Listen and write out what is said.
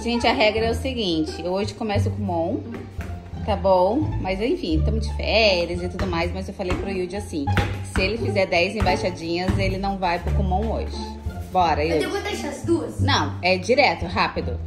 Gente, a regra é o seguinte: hoje começa o Kumon, tá bom? Mas enfim, estamos de férias e tudo mais. Mas eu falei pro Yudi assim: se ele fizer 10 embaixadinhas, ele não vai pro Kumon hoje. Bora, Yudi. Eu devo deixar as duas? Não, é direto, rápido.